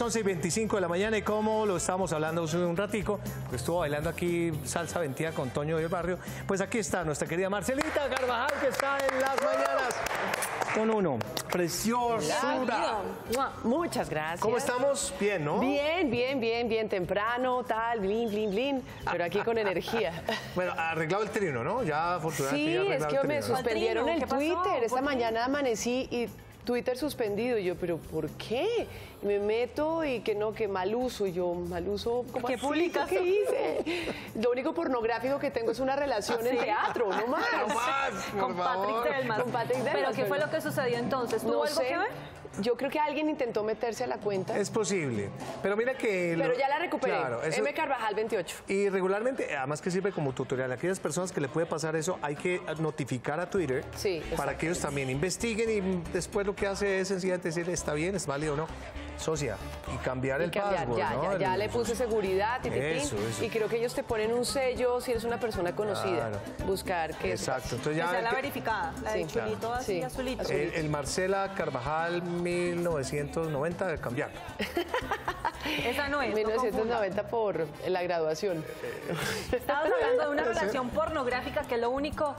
11 y 25 de la mañana y como lo estábamos hablando hace un ratico, pues estuvo bailando aquí salsa ventida con Toño del Barrio, pues aquí está nuestra querida Marcelita Carvajal que está en las mañanas con uno. Preciosura. Muchas gracias. ¿Cómo estamos? Bien, ¿no? Bien, bien, bien, bien temprano, tal, blin, blin, blin, pero aquí con energía. Bueno, arreglado el trino, ¿no? Ya afortunadamente Sí, ya es que el me suspendieron el. Twitter. Esta mañana amanecí y Twitter suspendido. Y yo, ¿pero por qué? Y me meto y que no, que mal uso. Y yo, mal uso, ¿cómo ¿Qué así? publicas? ¿Qué hice? Lo único pornográfico que tengo es una relación en ¿Sí? teatro, no más. No más, por Con favor. Patrick Delmas. Con Patrick Delmas, ¿Pero qué fue lo que sucedió entonces? ¿Tuvo No algo sé. que ver? Yo creo que alguien intentó meterse a la cuenta, Es posible. Pero mira que... lo- pero ya la recuperé. Claro, eso- M. Carvajal 28. Y regularmente, además que sirve como tutorial, a aquellas personas que le puede pasar eso, hay que notificar a Twitter Sí, para que ellos también investiguen y después lo que hace es sencillamente decir, está bien, es válido o no, socia, y cambiar el cambiar, password, ya, ¿no? ya, ya El- le puse seguridad y, Eso, eso. y creo que ellos te ponen un sello si eres una persona conocida. Claro. Buscar que Exacto, entonces ya... sea la que- verificada, la Sí, chulito claro. así Sí, azulito. azul. el, el Marcela Carvajal 1990 de cambiar. Esa no es, no 1990 por la graduación. Estabas hablando de una relación pornográfica que es lo único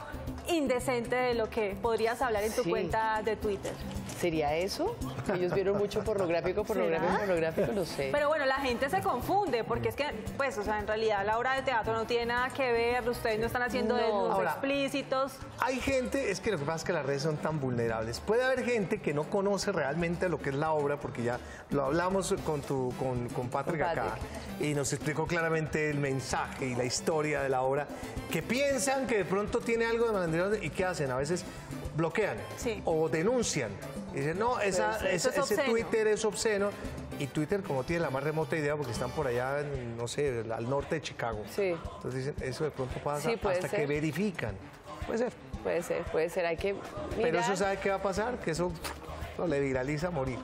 indecente de lo que podrías hablar en tu Sí. cuenta de Twitter. ¿Sería eso? Ellos vieron mucho pornográfico, pornográfico, ¿Será? pornográfico, no sé. Pero bueno, la gente se confunde porque es que, pues, o sea, en realidad la obra de teatro no tiene nada que ver, ustedes no están haciendo No. desnudos Ahora- explícitos. Hay gente, es que lo que pasa es que las redes son tan vulnerables. Puede haber gente que no conoce realmente lo que es la obra, porque ya lo hablamos con, tu, con, con Patrick Con acá, y nos explicó claramente el mensaje y la historia de la obra, que piensan que de pronto tiene algo de y ¿qué hacen? A veces bloquean Sí. o denuncian. Y dicen, no, esa, ese, es. Twitter es obsceno. Y Twitter, como tiene la más remota idea, porque están por allá, en, no sé, al norte de Chicago. Sí. Entonces dicen, eso de pronto pasa Sí, hasta que verifican. Puede ser. Puede ser, puede ser. Hay que Pero mirar. eso sabe qué va a pasar, que eso no, le viraliza a morir.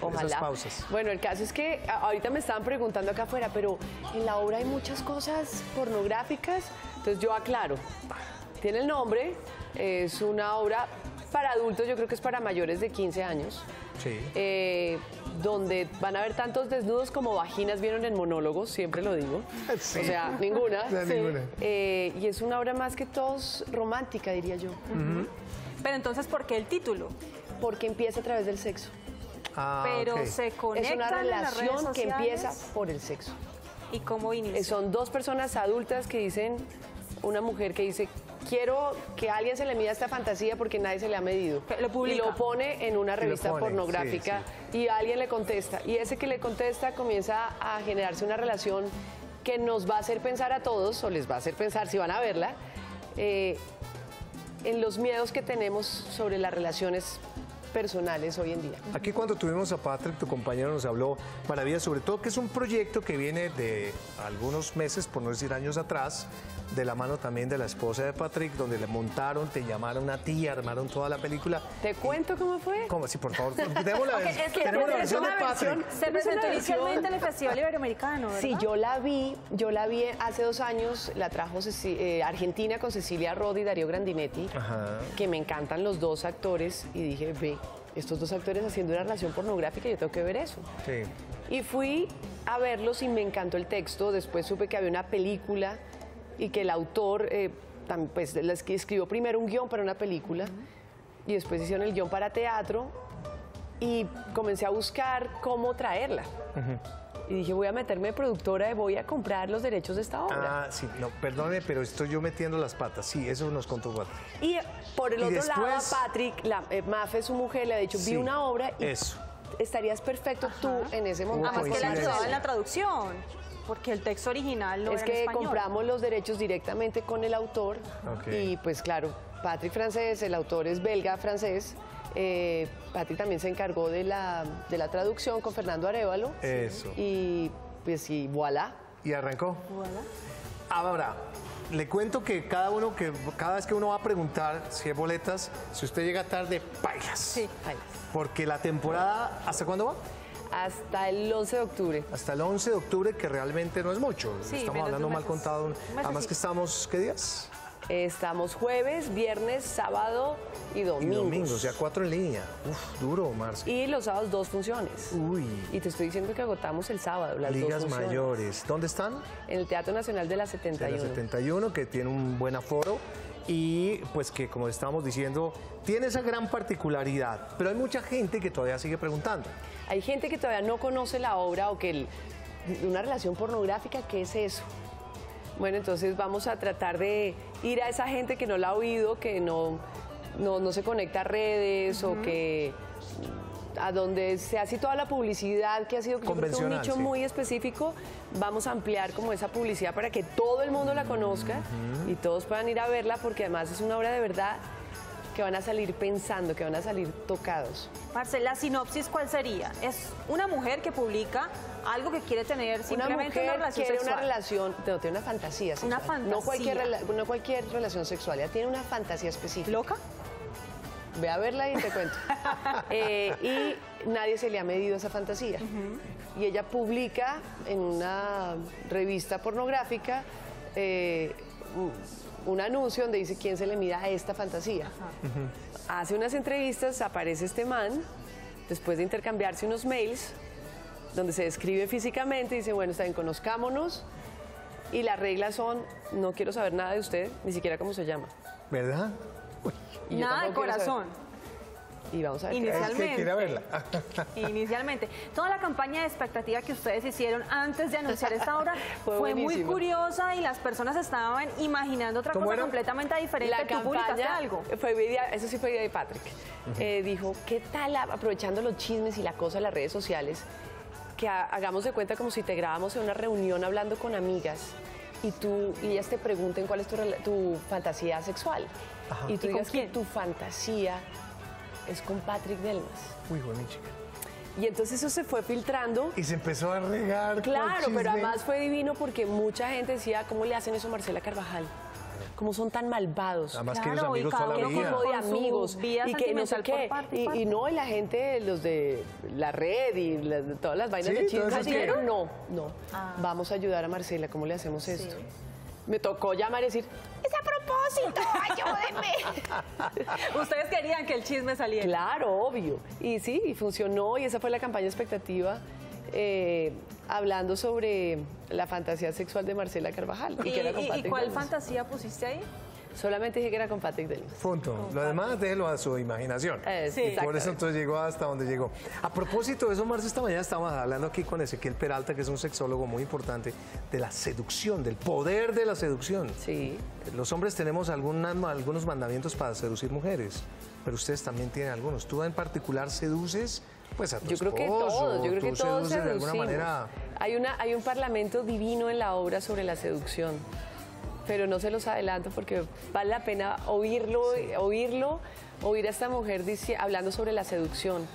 Ojalá. Esas pausas. Bueno, el caso es que ahorita me estaban preguntando acá afuera, pero en la obra hay muchas cosas pornográficas. Entonces yo aclaro. Tiene el nombre, es una obra para adultos, yo creo que es para mayores de 15 años. Sí. eh, donde van a ver tantos desnudos como vaginas vieron en monólogos, siempre lo digo. Sí. O sea, ninguna. No, ninguna. Eh, y es una obra más que todos romántica, diría yo. Pero entonces, ¿por qué el título? Porque empieza a través del sexo. Ah, Pero ok. se Es conectan una en las redes relación que empieza por el sexo. ¿Y cómo Eh, inicia? Son dos personas adultas que dicen, una mujer que dice, quiero que a alguien se le mida esta fantasía porque nadie se le ha medido. Lo publica. Y lo pone en una revista pone, pornográfica y alguien le contesta. Y ese que le contesta comienza a generarse una relación que nos va a hacer pensar a todos, o les va a hacer pensar si van a verla, eh, en los miedos que tenemos sobre las relaciones personales hoy en día. Aquí cuando tuvimos a Patrick, tu compañero nos habló maravillas, sobre todo que es un proyecto que viene de algunos meses, por no decir años atrás, de la mano también de la esposa de Patrick, donde le montaron, te llamaron a ti, armaron toda la película. ¿Te cuento cómo fue? ¿Cómo? Sí, por favor. Tenemos la, es que tenemos la versión de Patrick. versión- Se presentó una inicialmente en versión- el Festival Iberoamericano, ¿verdad? Sí, yo la vi, yo la vi hace dos años, la trajo Ceci- eh, Argentina con Cecilia Rodi y Darío Grandinetti, Ajá. que me encantan los dos actores, y dije, ve, estos dos actores haciendo una relación pornográfica, yo tengo que ver eso. Sí. Y fui a verlos y me encantó el texto, después supe que había una película y que el autor, eh, pues, escribió primero un guion para una película, y después hicieron el guion para teatro, y comencé a buscar cómo traerla. Y dije, voy a meterme de productora y voy a comprar los derechos de esta obra. Ah, sí, no, perdone, pero estoy yo metiendo las patas. Sí, eso nos contó Patrick. Y por el Y otro lado, a Patrick, la, eh, Mafe, su mujer, le ha dicho, Sí, vi una obra y eso. estarías perfecto tú en ese momento. Además que le ayudaba en la traducción, porque el texto original no es en que compramos los derechos directamente con el autor y pues claro, Patrick francés, el autor es belga francés. Eh, Patrick también se encargó de la, de la traducción con Fernando Arevalo. Eso. Y pues y voilà. Y arrancó. Ahora, le cuento que cada uno que cada vez que uno va a preguntar si hay boletas, si usted llega tarde, bailas. Sí. Ay, Porque la temporada, ¿hasta cuándo va? Hasta el 11 de octubre. Hasta el 11 de octubre, que realmente no es mucho. Sí, estamos hablando mal contado. Además que estamos, ¿qué días? Estamos jueves, viernes, sábado y Y domingo. domingo, o sea, cuatro en línea. Uf, duro, Marce. Y los sábados dos funciones. Uy, Y te estoy diciendo que agotamos el sábado, las ligas dos mayores. ¿Dónde están? En el Teatro Nacional de la De 71. la 71, que tiene un buen aforo y pues que como estábamos diciendo, tiene esa gran particularidad. Pero hay mucha gente que todavía sigue preguntando. Hay gente que todavía no conoce la obra o que el- una relación pornográfica, ¿qué es eso? Bueno, entonces vamos a tratar de ir a esa gente que no la ha oído, que no, no, no se conecta a redes o que a donde se hace toda la publicidad que ha sido yo creo que un nicho sí. muy específico, vamos a ampliar como esa publicidad para que todo el mundo la conozca y todos puedan ir a verla porque además es una obra de verdad que van a salir pensando, que van a salir tocados. Marce, la sinopsis, ¿cuál sería? Es una mujer que publica algo que quiere tener Una simplemente mujer una relación quiere sexual. una relación, no, tiene una fantasía sexual. Una No cualquier, fantasía. no cualquier relación sexual, ella tiene una fantasía específica. ¿Loca? Ve a verla y te cuento. Eh, y nadie se le ha medido esa fantasía. Y ella publica en una revista pornográfica eh, un, un anuncio donde dice quién se le mida a esta fantasía. Hace unas entrevistas, aparece este man, después de intercambiarse unos mails, donde se describe físicamente, dice, bueno, está bien, conozcámonos. Y las reglas son, no quiero saber nada de usted, ni siquiera cómo se llama. ¿Verdad? Y Nada de corazón. Y vamos a ver. qué Inicial- hace. Es que quiere verla. Inicialmente. Toda la campaña de expectativa que ustedes hicieron antes de anunciar esta obra Fue fue, muy curiosa y las personas estaban imaginando otra ¿Cómo cosa era? completamente diferente. La Tú campaña algo. fue idea, eso sí fue idea de Patrick. Eh, dijo, ¿qué tal aprovechando los chismes y la cosa de las redes sociales? Que ha- hagamos de cuenta como si te grabamos en una reunión hablando con amigas y tú y ellas te pregunten cuál es tu, tu fantasía sexual. Y tú ¿Y con digas que tu fantasía es con Patrick Delmas. Uy, bueno, chica. Y entonces eso se fue filtrando. Y se empezó a regar. Claro, pero además fue divino porque mucha gente decía, ¿cómo le hacen eso a Marcela Carvajal? ¿Cómo son tan malvados? Además Claro, que los y amigos cada toda la vida. de amigos vida y que no sé qué. parte y Y, parte. y no, y la gente, los de la red y la- todas las vainas Sí, de esos dijeron, no, no, vamos a ayudar a Marcela, ¿cómo le hacemos esto? Me tocó llamar y decir, es a propósito, ayúdenme. Ustedes querían que el chisme saliera. claro, obvio. Y sí, y funcionó y esa fue la campaña expectativa. eh, hablando sobre la fantasía sexual de Marcela Carvajal. ¿Y, que era con y- y cuál Delmas. fantasía pusiste ahí? Solamente dije que era con Patrick Delmas. Punto. Lo demás déjelo a su imaginación. Eh, Sí. Y por eso entonces llegó hasta donde llegó. A propósito de eso, Marce, esta mañana estábamos hablando aquí con Ezequiel Peralta, que es un sexólogo muy importante, de la seducción, del poder de la seducción. Sí. Los hombres tenemos algunos mandamientos para seducir mujeres, pero ustedes también tienen algunos. Tú en particular seduces pues a tu Yo creo que esposo, todos, yo creo que todos seduces de alguna seducimos. manera. Hay, una, hay un parlamento divino en la obra sobre la seducción, pero no se los adelanto porque vale la pena oírlo, oírlo, oír a esta mujer dici- hablando sobre la seducción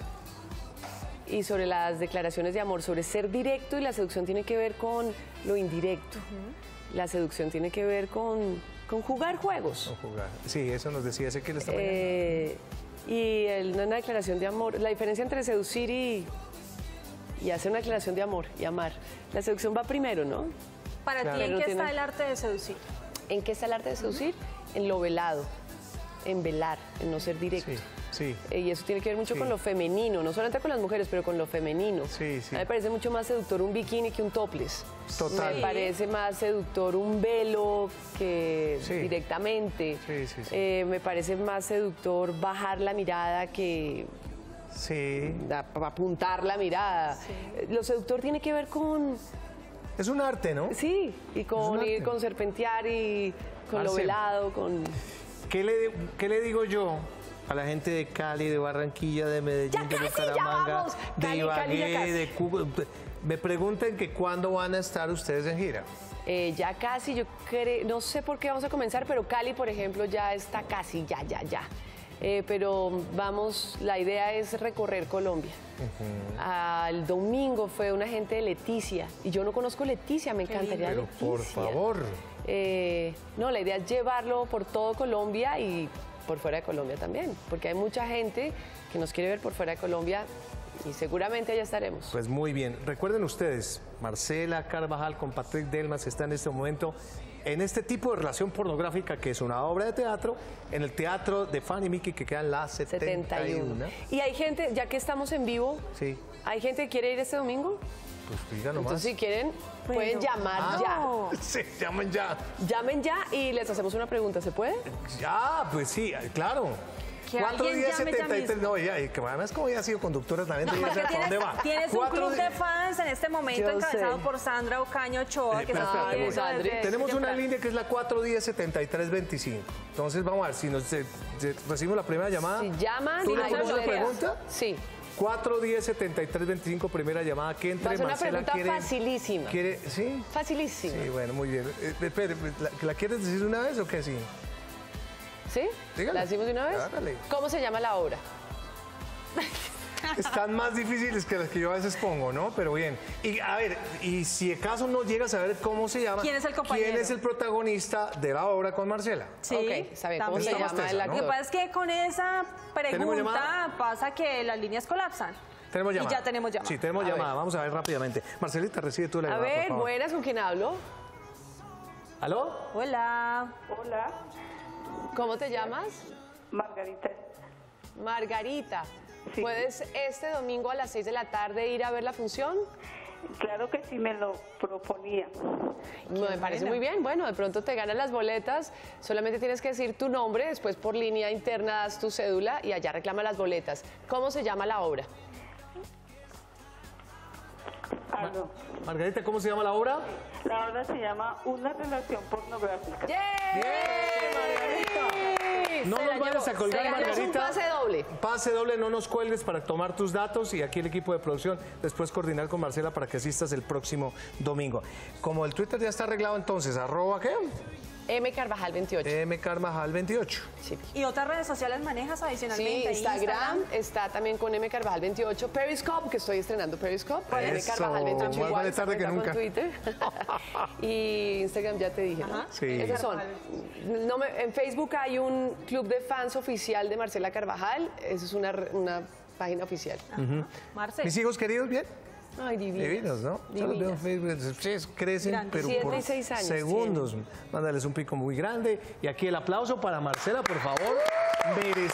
y sobre las declaraciones de amor, sobre ser directo y la seducción tiene que ver con lo indirecto. La seducción tiene que ver con, con jugar juegos. No jugar. Sí, eso nos decía Ezequiel esta mañana. Y el- una declaración de amor, la diferencia entre seducir y, y hacer una declaración de amor y amar. La seducción va primero, ¿no? Para Claro. ti, ¿en qué tiene- está el arte de seducir? ¿En qué está el arte de seducir? En lo velado, en velar, en no ser directo. Sí, sí. Eh, Y eso tiene que ver mucho Sí. con lo femenino, no solamente con las mujeres, pero con lo femenino. Sí, sí. A mí me parece mucho más seductor un bikini que un topless. Total. Me parece más seductor un velo que Sí. directamente. Sí, sí, sí. Eh, me parece más seductor bajar la mirada que Sí. apuntar la mirada. Eh, Lo seductor tiene que ver con, Es un arte, ¿no? sí, y con ir con serpentear y con lo Marce. velado, con... ¿Qué le, qué le digo yo a la gente de Cali, de Barranquilla, de Medellín, Ya de Bucaramanga, de Cali, Cali, Ibagué, casi. de Cuba? Me preguntan que cuándo van a estar ustedes en gira. Eh, ya casi, yo creo, no sé por qué vamos a comenzar, pero Cali, por ejemplo, ya está casi, ya, ya, ya. Eh, pero vamos, la idea es recorrer Colombia. Al domingo fue una gente de Leticia, y yo no conozco Leticia, me encantaría Pero por favor. Eh, no, la idea es llevarlo por todo Colombia y por fuera de Colombia también, porque hay mucha gente que nos quiere ver por fuera de Colombia y seguramente allá estaremos. Pues muy bien. Recuerden ustedes, Marcela Carvajal con Patrick Delmas está en este momento en este tipo de relación pornográfica que es una obra de teatro, en el teatro de Fanny Mickey que queda en la 71. 71. Y hay gente, ya que estamos en vivo, Sí, ¿hay gente que quiere ir este domingo? Pues diga nomás. Entonces, si quieren, pueden llamar Ah. Sí, llamen ya. ya. Llamen ya y les hacemos una pregunta, ¿se puede? Ya, pues sí, claro. Que alguien días llame ya 73. mismo. No, ya, y que además como ya ha sido conductora también, ya sabe para dónde tienes, va. tienes un Cuatro club di- de fans en este momento Yo encabezado sé. por Sandra Ocaño Ochoa, Eh, que pero está espérate, desde- Tenemos una temprano. línea que es la 410-7325. Entonces, vamos a ver, si nos se- se- recibimos la primera llamada. Si llaman, ¿Tú le hay pones pregunta? Sí. 410-7325, primera llamada. que entre ser una Marcela pregunta quiere, facilísima. quiere. ¿Sí? Facilísima. Sí, bueno, muy bien. Eh, espere, ¿la, ¿la quieres decir una vez o qué sí? ¿Sí? Dígala. ¿La decimos de una vez? Hágale. ¿Cómo se llama la obra? Están más difíciles que las que yo a veces pongo, ¿no? Pero bien. Y a ver, y si acaso no llegas a ver cómo se llama. ¿Quién es el compañero? ¿Quién es el protagonista de la obra con Marcela? Sí, Ok, está bien. ¿Cómo se llama el Lo que pasa es que con esa ¿Tenemos pregunta pasa que las líneas colapsan. Tenemos llamada. Y ya tenemos llamada. Sí, tenemos A llamada. ver. Vamos a ver rápidamente. Marcelita, recibe tú la A llamada, por ver, favor. buenas, ¿con quién hablo? ¿Aló? Hola. Hola, ¿Cómo te llamas? Margarita. Margarita. Sí. ¿Puedes este domingo a las 6 de la tarde ir a ver la función? Claro que sí me lo proponía. Me parece muy bien. Bueno, de pronto te ganan las boletas. Solamente tienes que decir tu nombre, después por línea interna das tu cédula y allá reclama las boletas. ¿Cómo se llama la obra? Aló. Margarita, ¿cómo se llama la obra? La obra se llama Una relación pornográfica. No nos vayas a colgar, Margarita. un pase doble. Pase doble, no nos cuelgues para tomar tus datos y aquí el equipo de producción después coordinar con Marcela para que asistas el próximo domingo. Como el Twitter ya está arreglado entonces, arroba qué? M Carvajal 28. M Carvajal 28. Sí. ¿Y otras redes sociales manejas Sí, adicionalmente? Instagram está también con M Carvajal 28, Periscope, que estoy estrenando Periscope, con M Carvajal 28 más igual, vale tarde que con nunca. Twitter. y Instagram ya te dije, ¿no? Ajá. Sí. Esos son. No me- en Facebook hay un club de fans oficial de Marcela Carvajal, esa es una, una página oficial. Marce. Mis hijos queridos, bien. Ay, divinos. Divinos, ¿no? Yo los veo en. Facebook, sí, crecen, pero Siete por seis años segundos. Mándales un pico muy grande. Y aquí el aplauso para Marcela, por favor. Merecido.